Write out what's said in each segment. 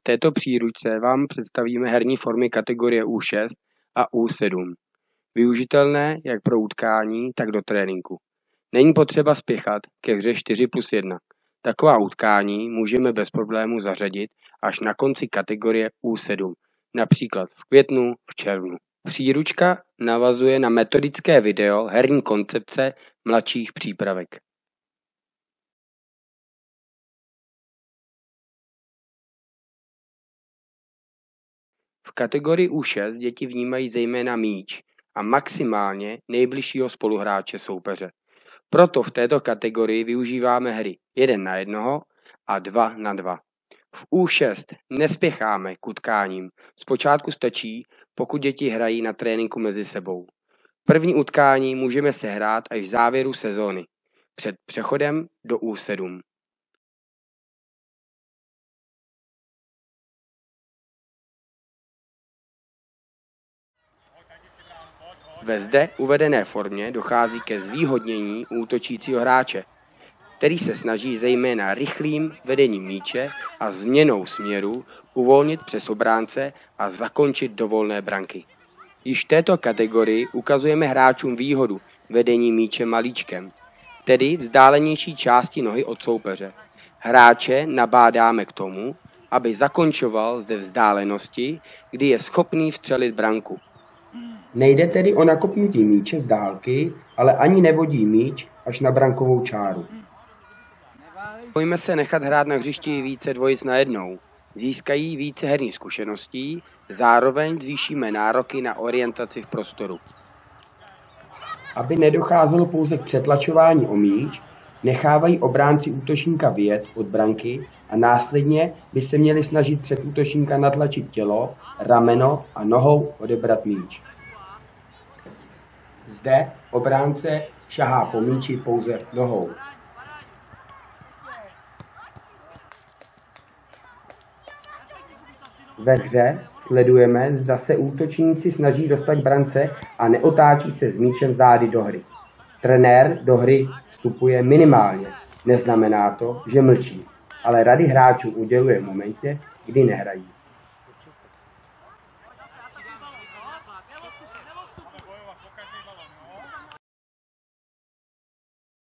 V této příručce vám představíme herní formy kategorie U6 a U7, využitelné jak pro utkání, tak do tréninku. Není potřeba spěchat ke hře 4 plus 1. Taková utkání můžeme bez problému zařadit až na konci kategorie U7, například v květnu, v červnu. Příručka navazuje na metodické video herní koncepce mladších přípravek. V kategorii U6 děti vnímají zejména míč a maximálně nejbližšího spoluhráče soupeře. Proto v této kategorii využíváme hry 1 na 1 a 2 na 2. V U6 nespěcháme k utkáním. Zpočátku stačí, pokud děti hrají na tréninku mezi sebou. První utkání můžeme sehrát až v závěru sezóny, před přechodem do U7. Ve zde uvedené formě dochází ke zvýhodnění útočícího hráče, který se snaží zejména rychlým vedením míče a změnou směru uvolnit přes obránce a zakončit do volné branky. Již v této kategorii ukazujeme hráčům výhodu vedení míče malíčkem, tedy vzdálenější části nohy od soupeře. Hráče nabádáme k tomu, aby zakončoval ze vzdálenosti, kdy je schopný vstřelit branku. Nejde tedy o nakopnutí míče z dálky, ale ani nevodí míč až na brankovou čáru. Pojďme se nechat hrát na hřišti více dvojic na jednou. Získají více herních zkušeností, zároveň zvýšíme nároky na orientaci v prostoru. Aby nedocházelo pouze k přetlačování o míč, nechávají obránci útočníka vyjet od branky a následně by se měli snažit před útočníka natlačit tělo, rameno a nohou odebrat míč. Zde obránce šahá po míči pouze nohou. Ve hře sledujeme, zda se útočníci snaží dostat brance a neotáčí se s míčem zády do hry. Trenér do hry vstupuje minimálně. Neznamená to, že mlčí, ale rady hráčů uděluje v momentě, kdy nehrají.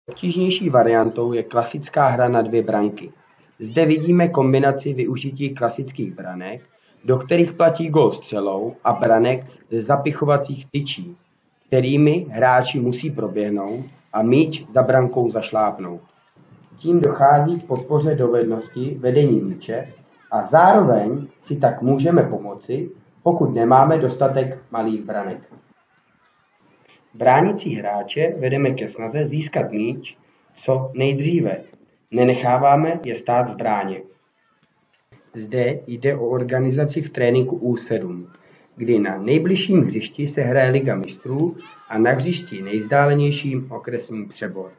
Obtížnější variantou je klasická hra na dvě branky. Zde vidíme kombinaci využití klasických branek, do kterých platí gól střelou a branek ze zapichovacích tyčí, kterými hráči musí proběhnout a míč za brankou zašlápnout. Tím dochází k podpoře dovednosti vedení míče a zároveň si tak můžeme pomoci, pokud nemáme dostatek malých branek. Bránící hráče vedeme ke snaze získat míč co nejdříve. Nenecháváme je stát v bráně. Zde jde o organizaci v tréninku U7, kdy na nejbližším hřišti se hraje Liga mistrů a na hřišti nejvzdálenějším okresní přebor.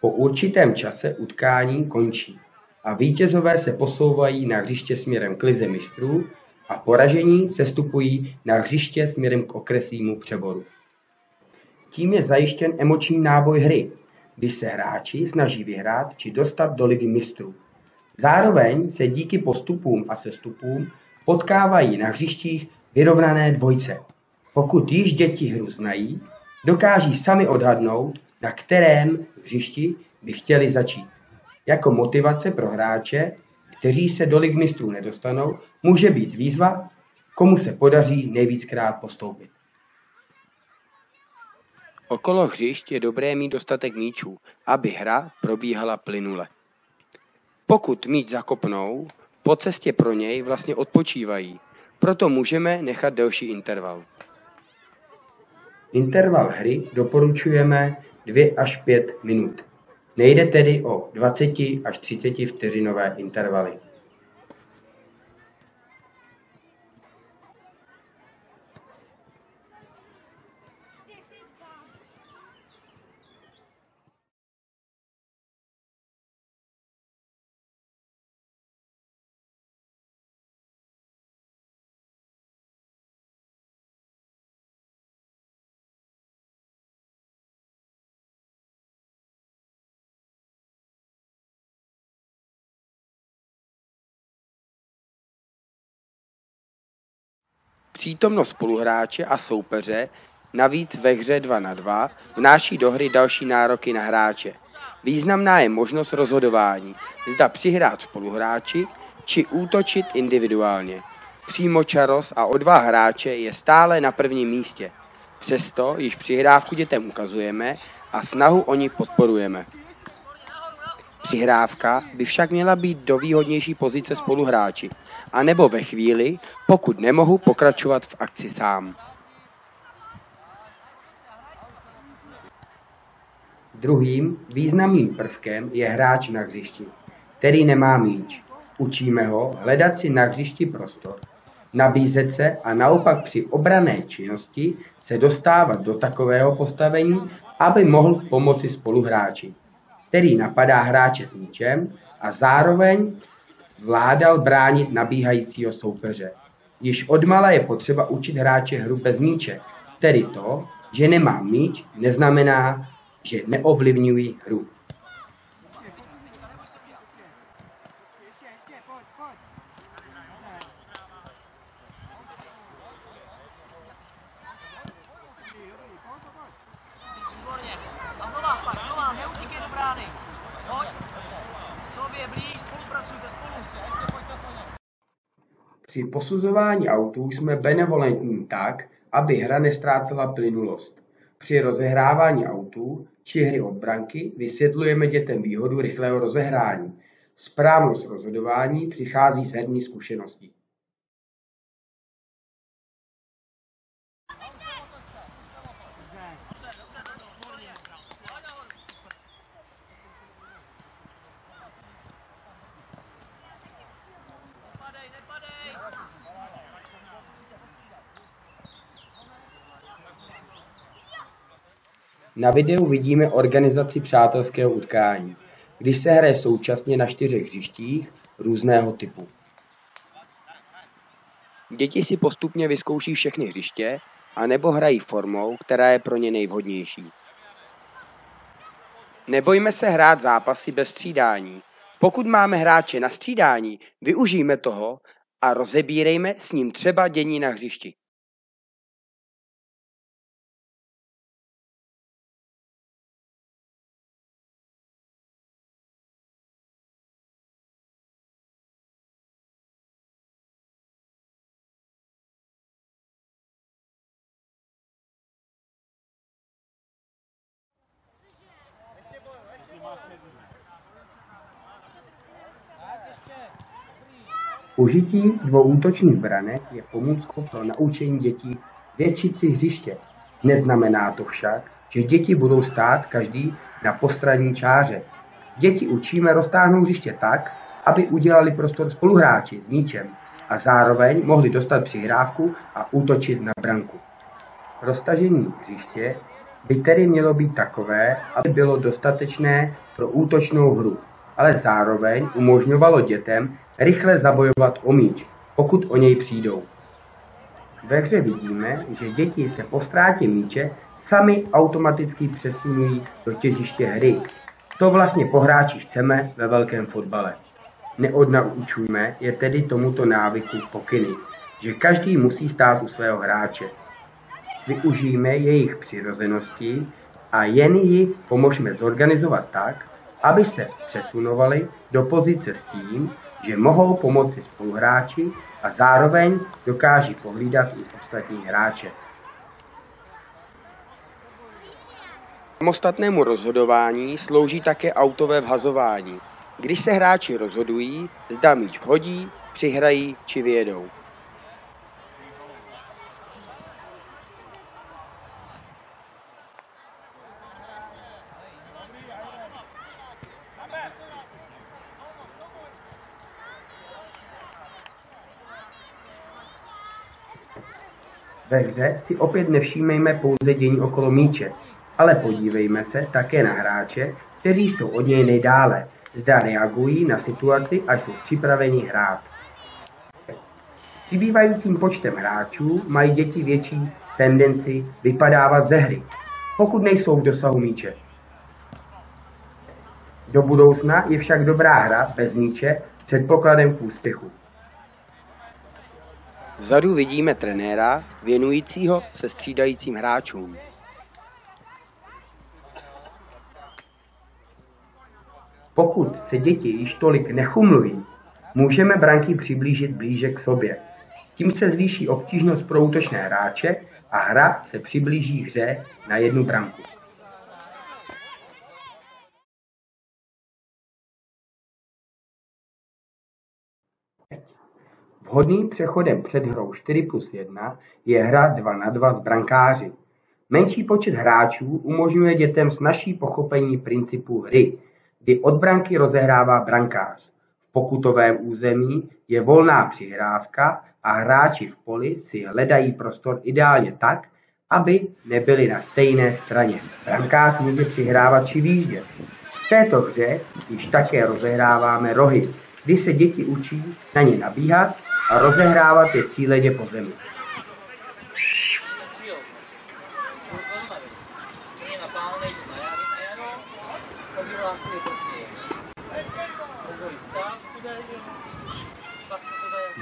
Po určitém čase utkání končí a vítězové se posouvají na hřiště směrem k Lize mistrů a poražení sestupují na hřiště směrem k okresnímu přeboru. Tím je zajištěn emoční náboj hry, kdy se hráči snaží vyhrát či dostat do ligy mistrů. Zároveň se díky postupům a sestupům potkávají na hřištích vyrovnané dvojce. Pokud již děti hru znají, dokáží sami odhadnout, na kterém hřišti by chtěli začít. Jako motivace pro hráče, kteří se do lig mistrů nedostanou, může být výzva, komu se podaří nejvíckrát postoupit. Okolo hřišť je dobré mít dostatek míčů, aby hra probíhala plynule. Pokud míč zakopnou, po cestě pro něj vlastně odpočívají, proto můžeme nechat delší interval. Interval hry doporučujeme 2 až 5 minut. Nejde tedy o 20 až 30 vteřinové intervaly. Přítomnost spoluhráče a soupeře navíc ve hře 2 na 2 vnáší do hry další nároky na hráče. Významná je možnost rozhodování, zda přihrát spoluhráči či útočit individuálně. Přímočarost a odvaha hráče je stále na prvním místě. Přesto již přihrávku dětem ukazujeme a snahu o ní podporujeme. Přihrávka by však měla být do výhodnější pozice spoluhráči, anebo ve chvíli, pokud nemohu pokračovat v akci sám. Druhým významným prvkem je hráč na hřišti, který nemá míč. Učíme ho hledat si na hřišti prostor, nabízet se a naopak při obrané činnosti se dostávat do takového postavení, aby mohl pomoci spoluhráči, který napadá hráče s míčem a zároveň zvládal bránit nabíhajícího soupeře. Již odmala je potřeba učit hráče hru bez míče, tedy to, že nemá míč, neznamená, že neovlivňují hru. Při posuzování autů jsme benevolentní tak, aby hra nestrácela plynulost. Při rozehrávání autů či hry od branky vysvětlujeme dětem výhodu rychlého rozehrání. Správnost rozhodování přichází z herní zkušeností. Na videu vidíme organizaci přátelského utkání, když se hraje současně na čtyřech hřištích různého typu. Děti si postupně vyzkouší všechny hřiště, anebo hrají formou, která je pro ně nejvhodnější. Nebojme se hrát zápasy bez střídání. Pokud máme hráče na střídání, využijme toho a rozebírejme s ním třeba dění na hřišti. Užití dvou útočných branek je pomůckou pro naučení dětí zvětšit si hřiště. Neznamená to však, že děti budou stát každý na postranní čáře. Děti učíme roztáhnout hřiště tak, aby udělali prostor spoluhráči s míčem a zároveň mohli dostat přihrávku a útočit na branku. Roztažení hřiště by tedy mělo být takové, aby bylo dostatečné pro útočnou hru ale zároveň umožňovalo dětem rychle zabojovat o míč, pokud o něj přijdou. Ve hře vidíme, že děti se po ztrátě míče sami automaticky přesunují do těžiště hry. To vlastně po hráči chceme ve velkém fotbale. Neodnaučujme je tedy tomuto návyku pokyny, že každý musí stát u svého hráče. Využijme jejich přirozenosti a jen ji pomožme zorganizovat tak, aby se přesunovali do pozice s tím, že mohou pomoci spoluhráči a zároveň dokáží pohlídat i ostatní hráče. Samostatnému rozhodování slouží také autové vhazování, když se hráči rozhodují, zda míč vhodí, přihrají či vyjedou. Ve hře si opět nevšímejme pouze dění okolo míče, ale podívejme se také na hráče, kteří jsou od něj nejdále, zda reagují na situaci a jsou připraveni hrát. Přibývajícím počtem hráčů mají děti větší tendenci vypadávat ze hry, pokud nejsou v dosahu míče. Do budoucna je však dobrá hra bez míče předpokladem k úspěchu. Vzadu vidíme trenéra věnujícího se střídajícím hráčům. Pokud se děti již tolik nechumlují, můžeme branky přiblížit blíže k sobě. Tím se zvýší obtížnost pro útočné hráče a hra se přiblíží hře na jednu branku. Vhodným přechodem před hrou 4 plus 1 je hra 2 na 2 s brankáři. Menší počet hráčů umožňuje dětem snažší pochopení principů hry, kdy od branky rozehrává brankář. V pokutovém území je volná přihrávka a hráči v poli si hledají prostor ideálně tak, aby nebyli na stejné straně. Brankář může přihrávat či výjíždět. V této hře již také rozehráváme rohy, kdy se děti učí na ně nabíhat a rozehrávat je cíleně po zemi.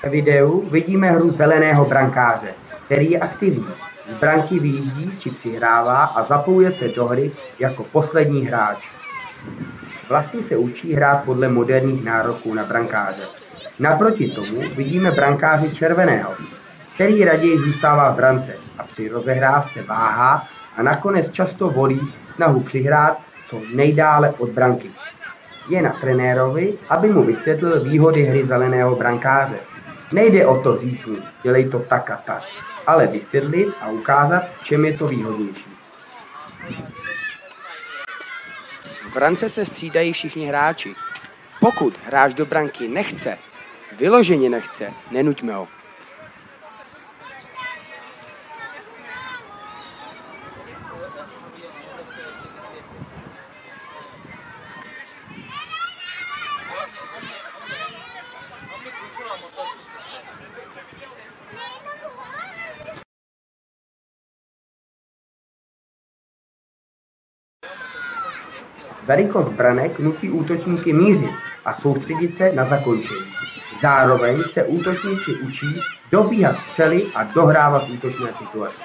Ve videu vidíme hru zeleného brankáře, který je aktivní. Z branky vyjíždí či přihrává a zapojuje se do hry jako poslední hráč. Vlastně se učí hrát podle moderních nároků na brankáře. Naproti tomu vidíme brankáři červeného, který raději zůstává v brance a při rozehrávce váhá a nakonec často volí snahu přihrát co nejdále od branky. Je na trenérovi, aby mu vysvětlil výhody hry zeleného brankáře. Nejde o to říct mu, dělej to tak a tak, ale vysvětlit a ukázat, v čem je to výhodnější. V brance se střídají všichni hráči. Pokud hráč do branky nechce, vyloženě nechce, nenuďme ho. Velikost branek nutí útočníky mířit a soustředit se na zakončení. Zároveň se útočníci učí dobíhat střely a dohrávat útočné situace.